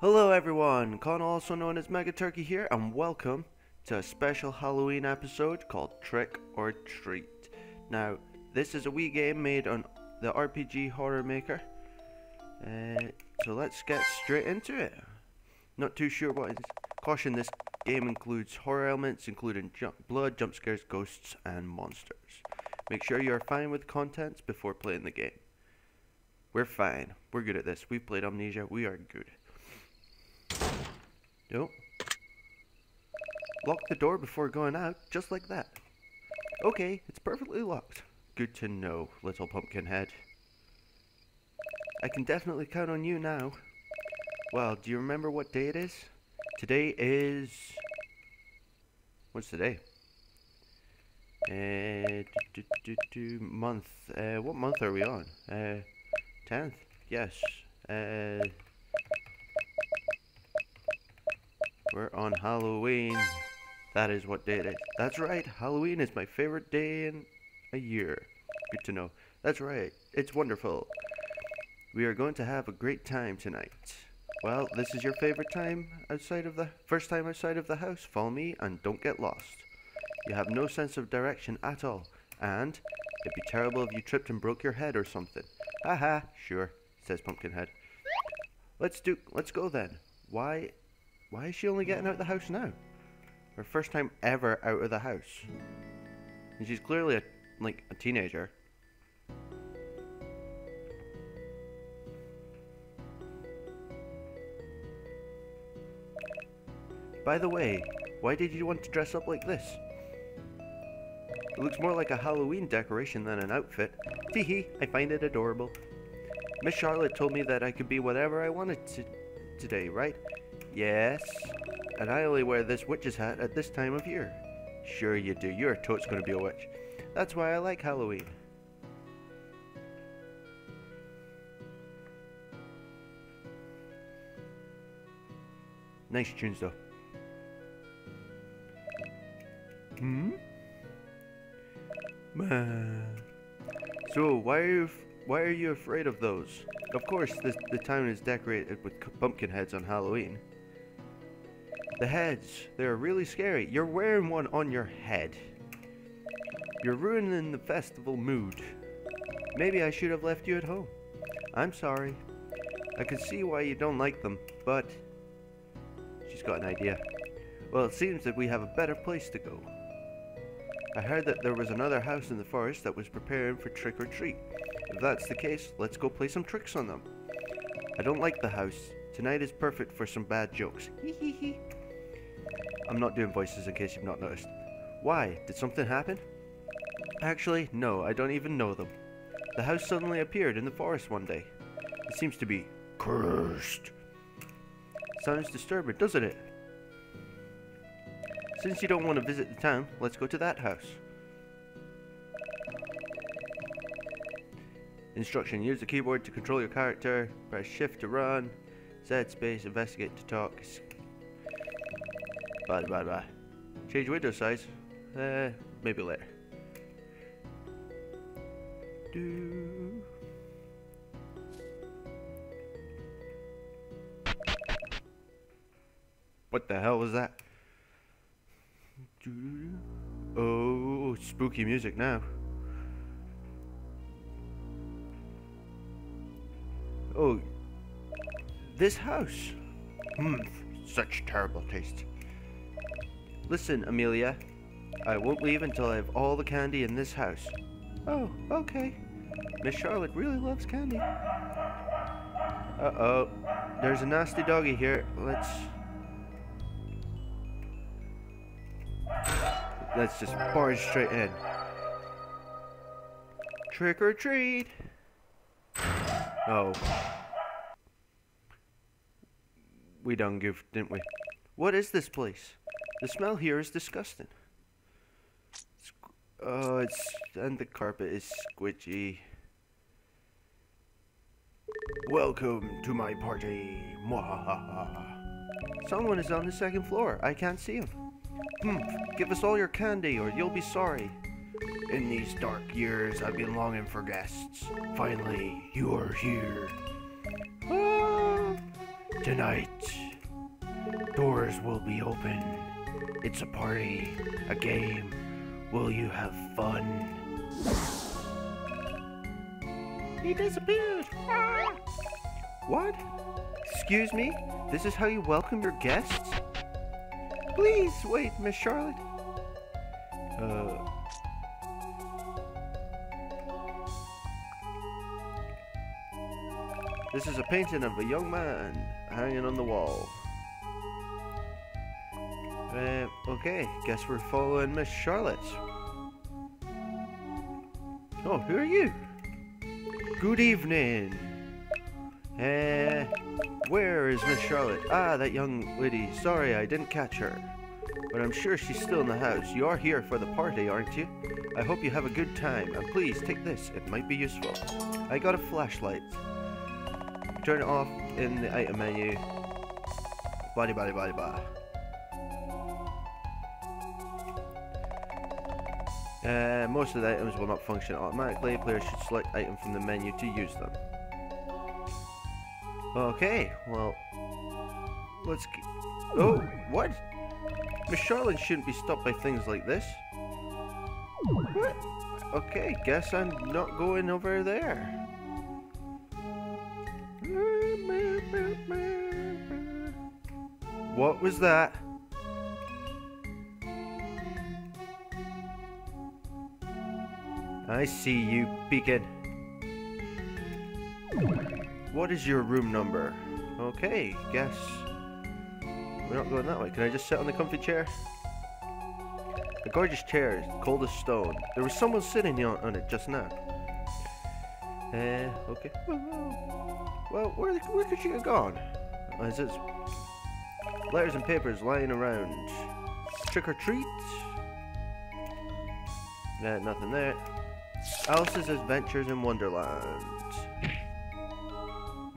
Hello everyone, Con also known as Mega Turkey here, and welcome to a special Halloween episode called Trick or Treat. Now, this is a wee game made on the RPG Horror Maker, uh, so let's get straight into it. Not too sure what is. Caution, this game includes horror elements including jump, blood, jump scares, ghosts, and monsters. Make sure you are fine with contents before playing the game. We're fine. We're good at this. We've played Amnesia. We are good. Nope. Lock the door before going out, just like that. Okay, it's perfectly locked. Good to know, little pumpkin head. I can definitely count on you now. Well, do you remember what day it is? Today is... What's today? Uh, do, do, do, month. Uh, what month are we on? Uh, 10th? Yes. Uh, we're on Halloween. That is what day it is. That's right, Halloween is my favorite day in a year. Good to know. That's right, it's wonderful. We are going to have a great time tonight. Well, this is your favorite time outside of the first time outside of the house. Follow me and don't get lost. You have no sense of direction at all, and it'd be terrible if you tripped and broke your head or something. Haha, sure, says Pumpkinhead. Let's do let's go then. Why why is she only getting out of the house now? Her first time ever out of the house. And she's clearly a like a teenager. By the way, why did you want to dress up like this? It looks more like a Halloween decoration than an outfit. Teehee, I find it adorable. Miss Charlotte told me that I could be whatever I wanted to today, right? Yes. And I only wear this witch's hat at this time of year. Sure you do. You're a totes gonna be a witch. That's why I like Halloween. Nice tunes though. Hmm? So, why are you why are you afraid of those? Of course, the town is decorated with pumpkin heads on Halloween. The heads, they're really scary. You're wearing one on your head. You're ruining the festival mood. Maybe I should have left you at home. I'm sorry. I can see why you don't like them, but... She's got an idea. Well, it seems that we have a better place to go. I heard that there was another house in the forest that was preparing for trick or treat. If that's the case, let's go play some tricks on them. I don't like the house. Tonight is perfect for some bad jokes. Hee hee hee. I'm not doing voices in case you've not noticed. Why? Did something happen? Actually, no, I don't even know them. The house suddenly appeared in the forest one day. It seems to be cursed. Sounds disturbing, doesn't it? Since you don't want to visit the town, let's go to that house. Instruction. Use the keyboard to control your character. Press shift to run. Z space, investigate to talk. Blah blah blah. Change window size. Uh, maybe later. Do. What the hell was that? Oh, spooky music now. Oh, this house. Hmm, such terrible taste. Listen, Amelia. I won't leave until I have all the candy in this house. Oh, okay. Miss Charlotte really loves candy. Uh-oh. There's a nasty doggy here. Let's... Let's just barge straight in. Trick or treat! Oh. We done goofed, didn't we? What is this place? The smell here is disgusting. Oh, it's... and the carpet is squidgy. Welcome to my party. Mwahaha. Someone is on the second floor. I can't see him. Hmm, give us all your candy or you'll be sorry. In these dark years, I've been longing for guests. Finally, you are here. Ah, Tonight, doors will be open. It's a party, a game. Will you have fun? He disappeared. Ah! What? Excuse me? This is how you welcome your guests? Please wait, Miss Charlotte. Uh. This is a painting of a young man hanging on the wall. Uh, okay, guess we're following Miss Charlotte. Oh, who are you? Good evening. Uh, where is Miss Charlotte? Ah, that young lady. Sorry, I didn't catch her. But I'm sure she's still in the house. You are here for the party, aren't you? I hope you have a good time. And please, take this. It might be useful. I got a flashlight. Turn it off in the item menu. Body, body, body, body. Uh, most of the items will not function automatically. Players should select item from the menu to use them. Okay, well, let's. Oh, what? Miss Charlotte shouldn't be stopped by things like this. What? Okay, guess I'm not going over there. What was that? I see you peeking. What is your room number? Okay, guess. We're not going that way. Can I just sit on the comfy chair? A gorgeous chair, is cold as stone. There was someone sitting on it just now. Uh, okay. Well, where, where could she have gone? Is this letters and papers lying around? Trick or treat? Nah, nothing there. Alice's Adventures in Wonderland.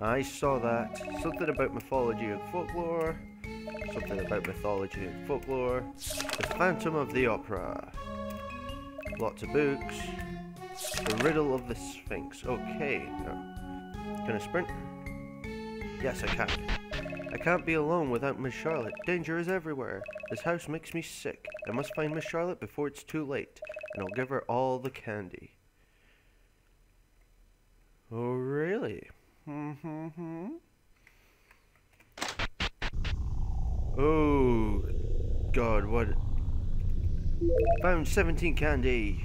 I saw that. Something about mythology and folklore. Something about mythology and folklore. The Phantom of the Opera. Lots of books. The Riddle of the Sphinx. Okay. Can I sprint? Yes, I can. I can't be alone without Miss Charlotte. Danger is everywhere. This house makes me sick. I must find Miss Charlotte before it's too late, and I'll give her all the candy. Oh, really? Mm-hmm. Oh, God, what? Found 17 candy.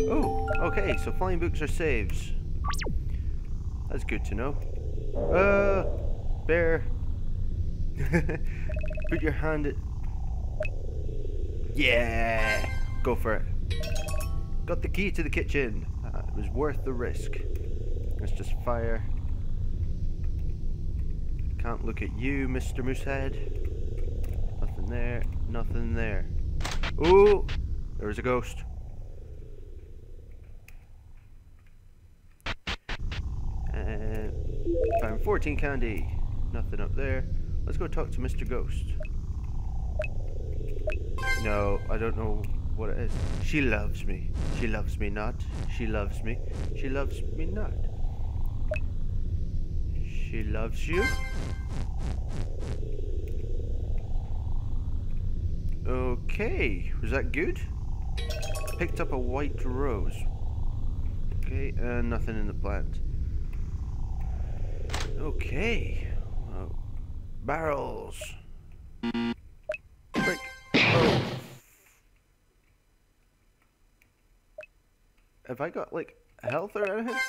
Oh, okay, so flying books are saves. That's good to know. Uh, bear. Put your hand at... Yeah! Go for it. Got the key to the kitchen. Uh, it was worth the risk. Let's just fire. Can't look at you, Mr. Moosehead. Nothing there. Nothing there. Oh! There was a ghost. And found 14 candy. Nothing up there. Let's go talk to Mr. Ghost. No, I don't know what it is. She loves me. She loves me not. She loves me. She loves me not. She loves you? Okay, was that good? Picked up a white rose. Okay, and nothing in the plant. Okay. barrels. Have I got, like, health or anything?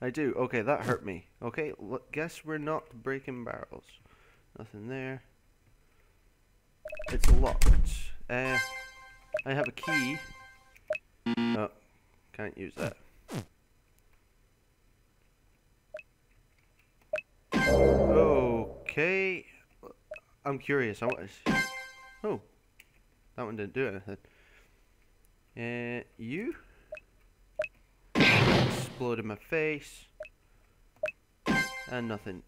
I do. Okay, that hurt me. Okay, guess we're not breaking barrels. Nothing there. It's locked. Uh, I have a key. Oh, can't use that. Okay. I'm curious. I want to... Oh. That one didn't do anything. Uh, you? Explode in my face. And nothing.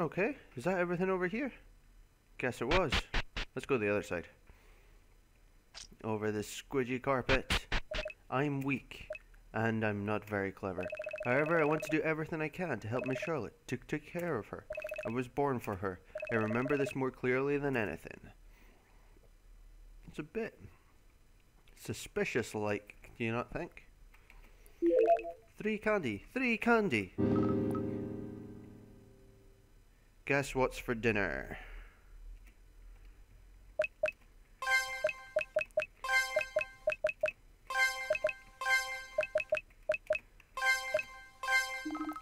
Okay. Is that everything over here? Guess it was. Let's go to the other side. Over this squidgy carpet. I'm weak. And I'm not very clever. However, I want to do everything I can to help Miss Charlotte, to take care of her. I was born for her. I remember this more clearly than anything. It's a bit suspicious like, do you not think? Three candy, three candy. Guess what's for dinner?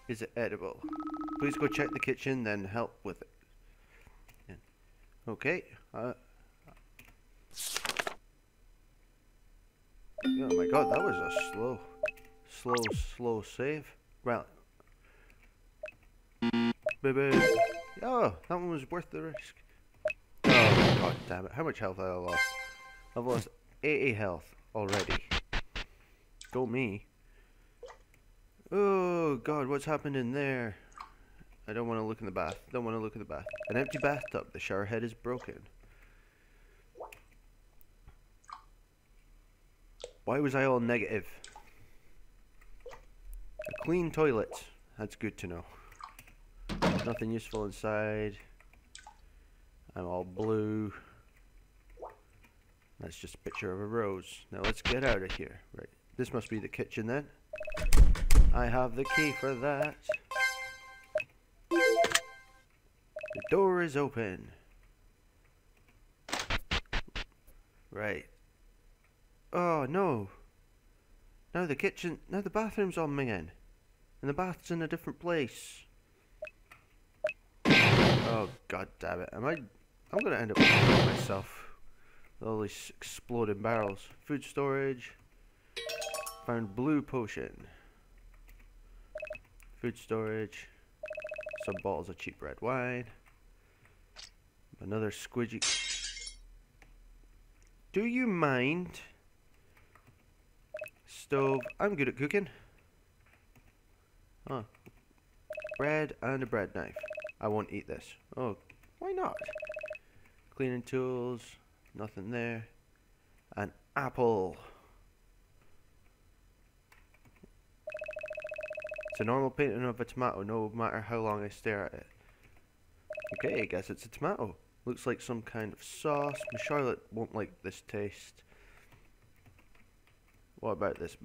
Is it edible? Please go check the kitchen, then help with it. Yeah. Okay. Uh, oh my god, that was a slow, slow, slow save. Well. Baby. Oh, that one was worth the risk. Oh, god damn it. How much health have I lost? I've lost 80 health already. Go me. Oh god, what's happened in there? I don't want to look in the bath. Don't want to look in the bath. An empty bathtub. The shower head is broken. Why was I all negative? A clean toilet. That's good to know. Nothing useful inside. I'm all blue. That's just a picture of a rose. Now let's get out of here. Right. This must be the kitchen then. I have the key for that. The door is open. Right. Oh, no. Now the kitchen, now the bathroom's on me in. And the bath's in a different place. Oh, god damn it. Am I, I'm gonna end up myself. With all these exploding barrels. Food storage. Found blue potion. Food storage. Some bottles of cheap red wine. Another squidgy. Do you mind? Stove. I'm good at cooking. Huh. Bread and a bread knife. I won't eat this. Oh, why not? Cleaning tools. Nothing there. An apple. It's a normal painting of a tomato, no matter how long I stare at it. Okay, I guess it's a tomato. Looks like some kind of sauce. Charlotte won't like this taste. What about this?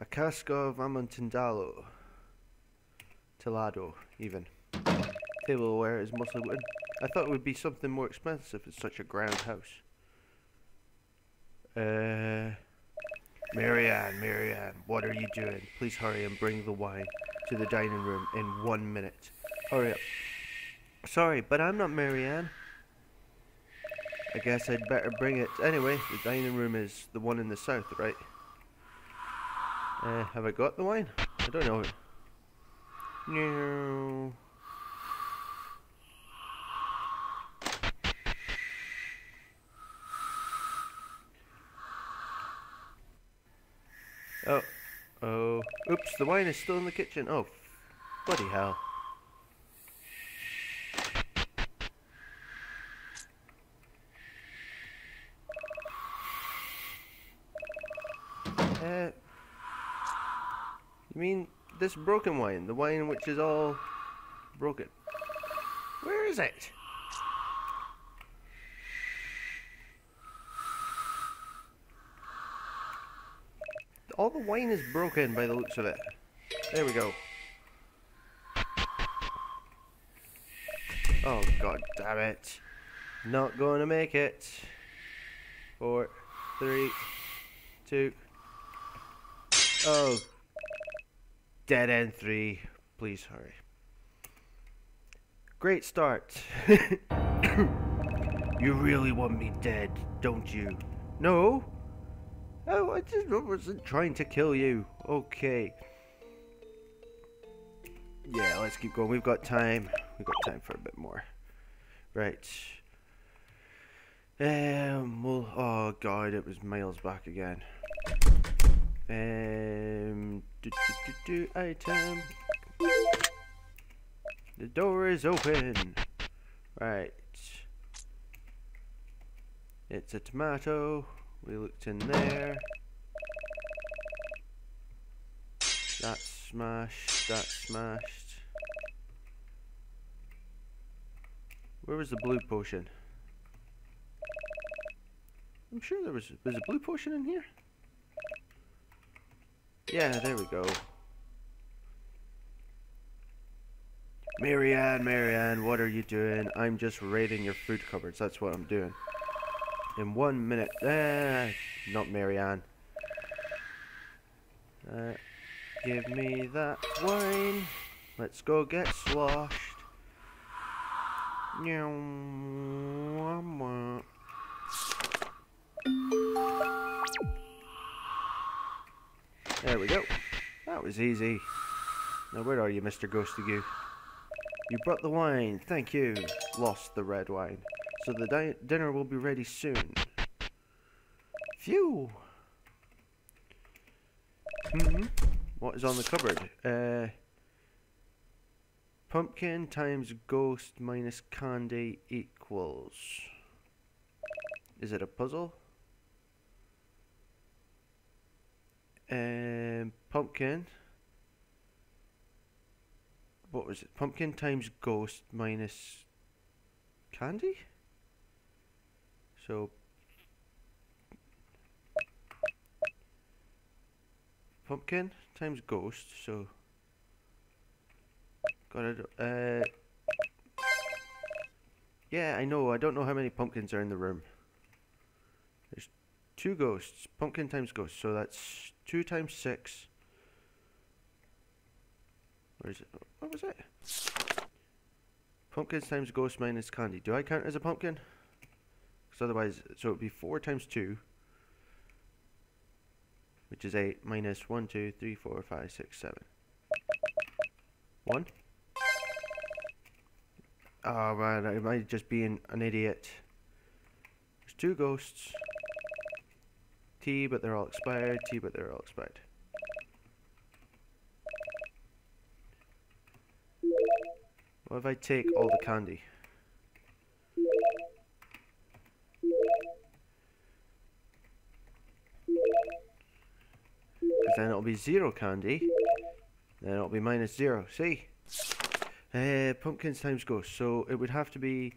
A cask of Amontillado. Tillado, even. Tableware is mostly wood. I thought it would be something more expensive in such a grand house. Uh... Marianne, Marianne, what are you doing? Please hurry and bring the wine to the dining room in one minute. Hurry up. Sorry, but I'm not Marianne. I guess I'd better bring it. Anyway, the dining room is the one in the south, right? Uh, have I got the wine? I don't know. No. Oh. Oh. Oops, the wine is still in the kitchen. Oh, bloody hell. This broken wine? The wine which is all broken? Where is it? All the wine is broken by the looks of it. There we go. Oh god damn it. Not to make it. Four, three, two. Oh. Dead end three. Please hurry. Great start. you really want me dead, don't you? No? Oh, I just wasn't trying to kill you. Okay. Yeah, let's keep going. We've got time. We've got time for a bit more. Right. Um, well, oh god, it was miles back again. Um, do, do, do, do, item. The door is open. Right. It's a tomato. We looked in there. That's smashed. That's smashed. Where was the blue potion? I'm sure there was was a blue potion in here. Yeah, there we go. Marianne, Marianne, what are you doing? I'm just raiding your food cupboards. That's what I'm doing. In one minute. Eh, not Marianne. Uh, give me that wine. Let's go get sloshed. There we go. That was easy. Now where are you, Mr. Ghosty Goo? You brought the wine. Thank you. Lost the red wine. So the dinner will be ready soon. Phew. Hmm. What is on the cupboard? Uh, pumpkin times ghost minus candy equals. Is it a puzzle? Um, pumpkin. What was it? Pumpkin times ghost minus candy? So pumpkin times ghost, so got it. Uh, yeah, I know. I don't know how many pumpkins are in the room. There's two ghosts. Pumpkin times ghost, so that's two times six. Where is it? What was it? Pumpkins times ghost minus candy. Do I count as a pumpkin? Because otherwise, so it would be four times two which is 8 minus 1, 2, 3, 4, 5, 6, 7. 1. Oh man, I might just be an, an idiot. There's two ghosts. T, but they're all expired. T, but they're all expired. What if I take all the candy? Because then it'll be zero candy. Then it'll be minus zero. See? Uh, pumpkins times ghost. So it would have to be...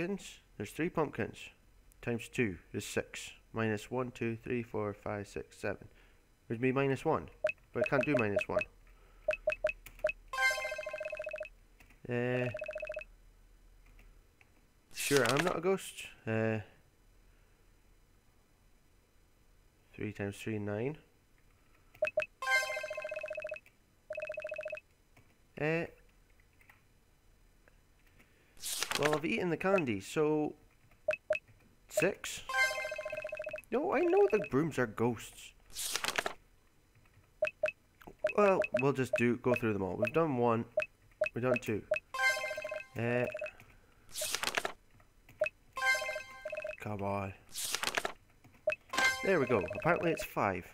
Pumpkins? There's three pumpkins. Times two is six. Minus one, two, three, four, five, six, seven. There's me minus one. But I can't do minus one. Uh... Sure, I'm not a ghost. Uh, 3 times 3, 9. Uh, well, I've eaten the candy, so... 6? No, I know the brooms are ghosts. Well, we'll just do go through them all. We've done one. We've done two. Uh, Come on. There we go. Apparently it's five.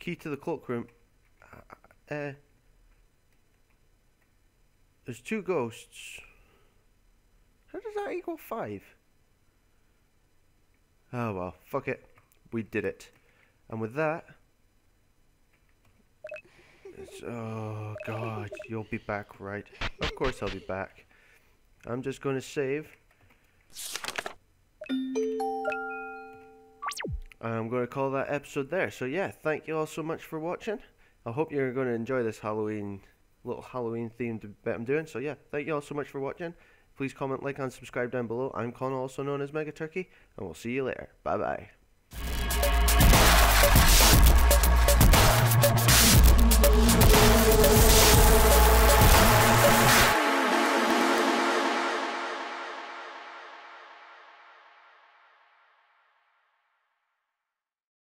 Key to the cloakroom. Uh, uh, there's two ghosts. How does that equal five? Oh well, fuck it. We did it. And with that... oh god, you'll be back, right? Of course I'll be back. I'm just going to save. I'm going to call that episode there. So yeah, thank you all so much for watching. I hope you're going to enjoy this Halloween, little Halloween themed bit I'm doing. So yeah, thank you all so much for watching. Please comment, like, and subscribe down below. I'm Connor, also known as Mega Turkey, and we'll see you later. Bye bye.